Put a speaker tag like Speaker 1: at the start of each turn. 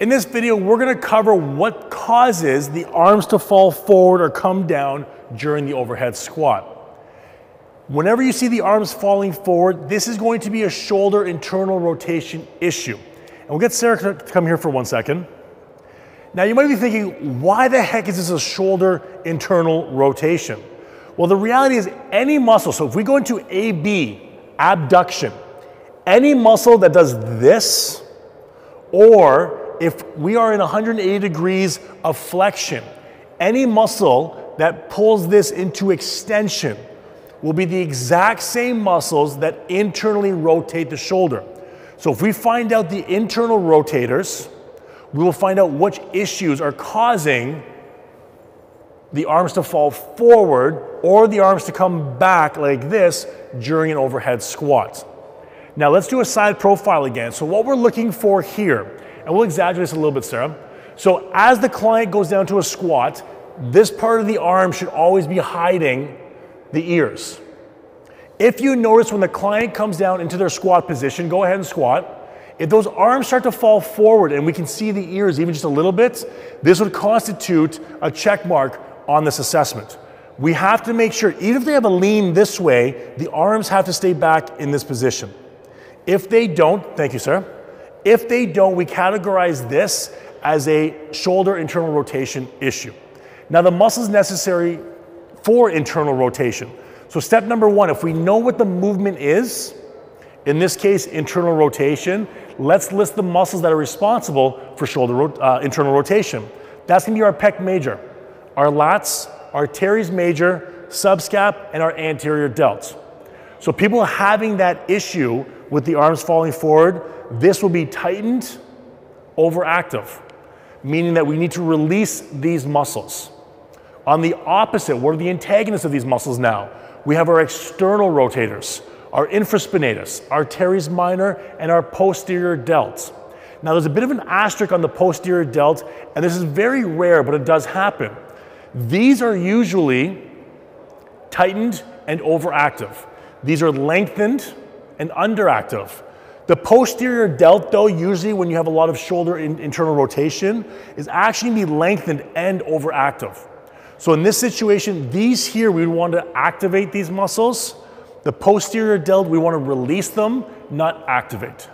Speaker 1: In this video, we're gonna cover what causes the arms to fall forward or come down during the overhead squat. Whenever you see the arms falling forward, this is going to be a shoulder internal rotation issue. And we'll get Sarah to come here for one second. Now you might be thinking, why the heck is this a shoulder internal rotation? Well, the reality is any muscle, so if we go into AB, abduction, any muscle that does this, or if we are in 180 degrees of flexion, any muscle that pulls this into extension will be the exact same muscles that internally rotate the shoulder. So if we find out the internal rotators, we will find out which issues are causing the arms to fall forward or the arms to come back like this during an overhead squat. Now let's do a side profile again. So what we're looking for here, and we'll exaggerate this a little bit, Sarah. So as the client goes down to a squat, this part of the arm should always be hiding the ears. If you notice when the client comes down into their squat position, go ahead and squat. If those arms start to fall forward and we can see the ears even just a little bit, this would constitute a check mark on this assessment. We have to make sure, even if they have a lean this way, the arms have to stay back in this position. If they don't, thank you, sir. If they don't, we categorize this as a shoulder internal rotation issue. Now, the muscles necessary for internal rotation. So, step number one, if we know what the movement is, in this case, internal rotation, let's list the muscles that are responsible for shoulder uh, internal rotation. That's gonna be our pec major, our lats, our teres major, subscap, and our anterior delts. So people having that issue with the arms falling forward, this will be tightened, overactive, meaning that we need to release these muscles. On the opposite, what are the antagonists of these muscles now? We have our external rotators our infraspinatus, our teres minor, and our posterior delt. Now there's a bit of an asterisk on the posterior delt, and this is very rare, but it does happen. These are usually tightened and overactive. These are lengthened and underactive. The posterior delt, though, usually when you have a lot of shoulder in, internal rotation, is actually be lengthened and overactive. So in this situation, these here, we want to activate these muscles the posterior delt, we want to release them, not activate.